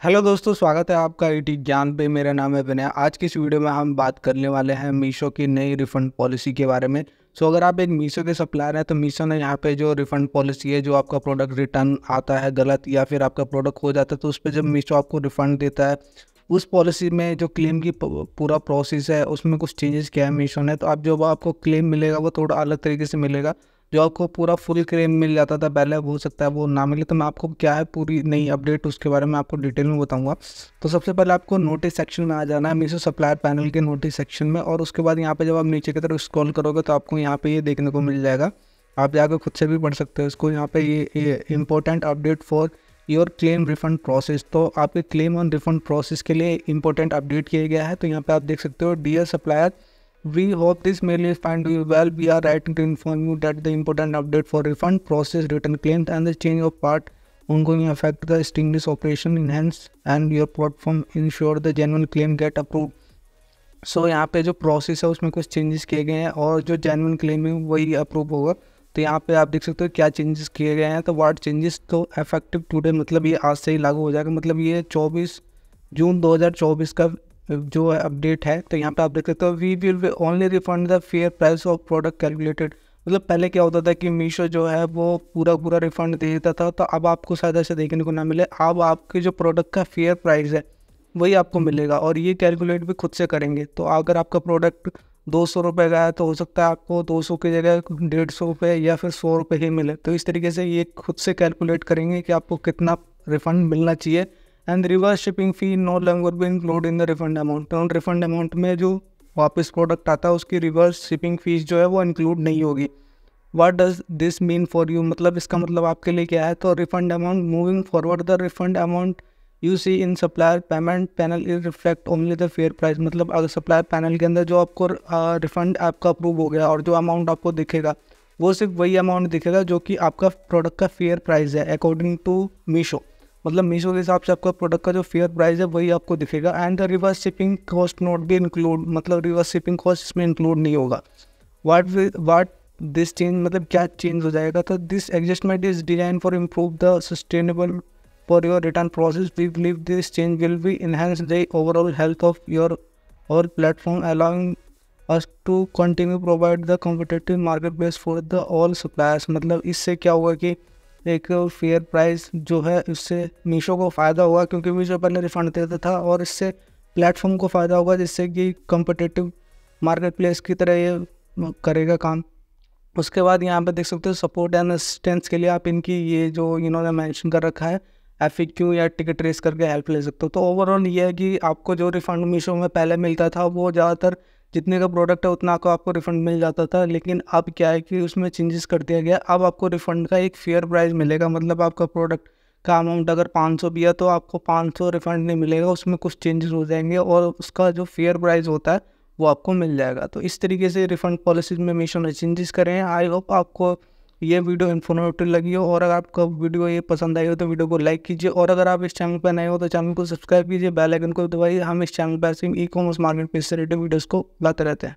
Hello दोस्तों स्वागत है आपका आई ज्ञान पे। मेरा नाम है विनय। आज की इस वीडियो में हम बात करने वाले हैं मीशो की नई रिफ़ंड पॉलिसी के बारे में। सो so, अगर आप एक मीशो के सप्लायर हैं तो मीशो ने यहाँ पे जो रिफ़ंड पॉलिसी है जो आपका प्रोडक्ट रिटर्न आता है गलत या फिर आपका प्रोडक्ट हो जाता है तो उस पर जब मीशो आपको रिफ़ंड देता है उस पॉलिसी में जो क्लेम की पूरा प्रोसेस है उसमें कुछ चेंजेस किया है मीशो ने तो आप जो आपको क्लेम मिलेगा वो थोड़ा अलग तरीके से मिलेगा। जो आपको पूरा फुल क्लेम मिल जाता था, पहले हो सकता है वो ना मिले। तो मैं आपको क्या है, पूरी नई अपडेट उसके बारे में आपको डिटेल में बताऊँगा। तो सबसे पहले आपको नोटिस सेक्शन में आ जाना है, मीशो सप्लायर पैनल के नोटिस सेक्शन में। और उसके बाद यहाँ पे जब आप नीचे की तरफ़ स्क्रॉल करोगे तो आपको यहाँ पे ये देखने को मिल जाएगा। आप जाकर खुद से भी पढ़ सकते हो इसको। यहाँ पे ये important update for your claim refund process तो आपके क्लेम ऑन रिफंड प्रोसेस के लिए इंपॉर्टेंट अपडेट किया गया है। तो यहाँ पे आप देख सकते हो dear supplier We hope this mail is find you well. We are writing to inform you that the important update for refund process, return claims, and the change of part ongoing affect the stingless operation enhance and your platform ensure the genuine claim get approved. So so, यहाँ पे जो process है उसमें कुछ changes किए गए हैं और जो जेनुअन क्लेम है वही अप्रूव होगा तो यहाँ पे आप देख सकते हो क्या चेंजेस किए गए हैं तो वाट चेंजेस तो इफ़ेक्टिव टुडे मतलब ये आज से ही लागू हो जाएगा मतलब ये 24 जून 2024 का जो है अपडेट है तो यहाँ पे आप देख सकते हो we will only refund the fair price of product calculated मतलब पहले क्या होता था कि मीशो जो है वो पूरा पूरा रिफंड दे देता था तो अब आपको शायद ऐसे देखने को ना मिले। अब आपके जो प्रोडक्ट का फेयर प्राइस है वही आपको मिलेगा और ये कैलकुलेट भी खुद से करेंगे। तो अगर आपका प्रोडक्ट दो सौ रुपये का है तो हो सकता है आपको दो सौ की जगह डेढ़ सौ रुपये या फिर सौ रुपये ही मिले। तो इस तरीके से ये खुद से कैलकुलेट करेंगे कि आपको कितना रिफ़ंड मिलना चाहिए। And reverse shipping fee no longer भी include in the refund amount तो रिफंड अमाउंट में जो वापस प्रोडक्ट आता है, उसकी रिवर्स शिपिंग फ़ीस जो है वो इंक्लूड नहीं होगी। What does this mean for you मतलब इसका मतलब आपके लिए क्या है? तो refund amount moving forward the refund amount you see in supplier payment panel is reflect only the fair price मतलब अगर सप्लायर पैनल के अंदर जो आपको रिफंड आपका अप्रूव हो गया और जो अमाउंट आपको दिखेगा, वो सिर्फ़ वही अमाउंट दिखेगा जो कि आपका प्रोडक्ट का फेयर प्राइस है अकॉर्डिंग टू मीशो मतलब मीशो के हिसाब से आपका प्रोडक्ट का जो फेयर प्राइस है, वही आपको दिखेगा। And the reverse shipping cost not भी इंक्लूड मतलब रिवर्स शिपिंग कॉस्ट इसमें इंक्लूड नहीं होगा। वाट वाट दिस चेंज मतलब क्या चेंज हो जाएगा? तो this adjustment is design for improve the sustainable for your return process we believe this change will be enhance the overall health of your our platform allowing us to continue provide the competitive market base for the all suppliers मतलब इससे क्या होगा कि एक fair price जो है, इससे मीशो को फ़ायदा होगा क्योंकि मीशो पहले रिफ़ंड देता था और इससे प्लेटफॉर्म को फ़ायदा होगा जिससे कि कंपटेटिव मार्केट प्लेस की तरह ये करेगा काम। उसके बाद यहाँ पे देख सकते हो सपोर्ट एंड असिस्टेंस के लिए आप इनकी ये जो इन्होंने मेंशन कर रखा है एफ़ या टिकट रेस करके हेल्प ले सकते हो। तो ओवरऑल ये है कि आपको जो रिफ़ंड मीशो में पहले मिलता था, वो ज़्यादातर जितने का प्रोडक्ट है, उतना का आपको रिफ़ंड मिल जाता था। लेकिन अब क्या है कि उसमें चेंजेस कर दिया गया। अब आपको रिफ़ंड का एक फेयर प्राइस मिलेगा। मतलब आपका प्रोडक्ट का अमाउंट अगर 500 भी है तो आपको 500 रिफ़ंड नहीं मिलेगा। उसमें कुछ चेंजेस हो जाएँगे और उसका जो फेयर प्राइस होता है, वो आपको मिल जाएगा। तो इस तरीके से रिफ़ंड पॉलिसीज़ में मीशो ने चेंजेस करें। आई होप आपको ये वीडियो इन्फॉर्मेटिव लगी हो और अगर आपको वीडियो ये पसंद आई हो तो वीडियो को लाइक कीजिए और अगर आप इस चैनल पर नए हो तो चैनल को सब्सक्राइब कीजिए बेल आइकन को दबाइए। हम इस चैनल पर सिर्फ़ ई कॉमर्स मार्केट पर रिलेटेड वीडियोज़ को लाते रहते हैं।